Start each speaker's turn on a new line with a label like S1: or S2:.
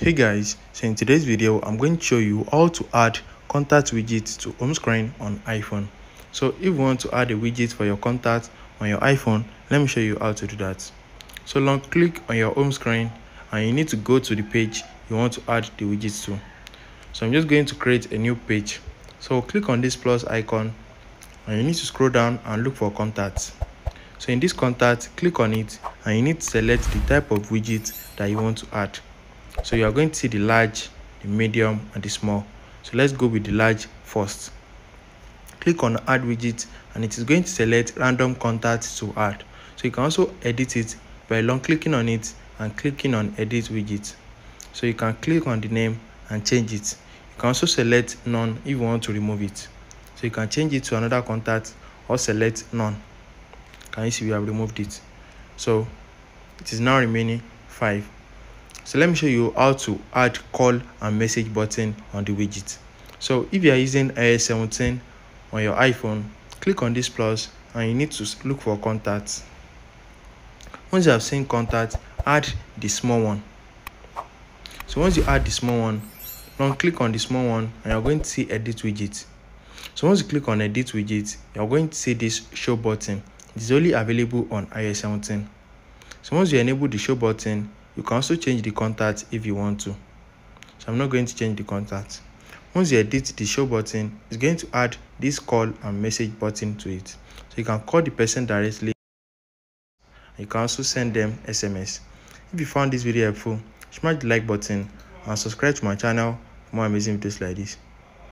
S1: hey guys so in today's video i'm going to show you how to add contact widget to home screen on iphone. So if you want to add a widget for your contact on your iphone let me show you how to do that. So long click on your home screen and you need to go to the page you want to add the widget to. So i'm just going to create a new page. So click on this plus icon and you need to scroll down and look for contacts. So in this contact click on it and you need to select the type of widget that you want to add so you are going to see the large the medium and the small. So let's go with the large first. Click on add widget and it is going to select random contacts to add. So you can also edit it by long clicking on it and clicking on edit widget. So you can click on the name and change it. You can also select none if you want to remove it. So you can change it to another contact or select none. Can you see we have removed it? So it is now remaining five so let me show you how to add call and message button on the widget. So if you are using ios 17 on your iphone click on this plus and you need to look for contacts. Once you have seen contact add the small one. So once you add the small one now click on the small one and you're going to see edit widget. So once you click on edit widget you're going to see this show button. It is only available on ios 17 so once you enable the show button you can also change the contact if you want to. So i'm not going to change the contact. Once you edit the show button it's going to add this call and message button to it. So you can call the person directly. You can also send them sms if you found this video helpful smash the like button and subscribe to my channel for more amazing videos like this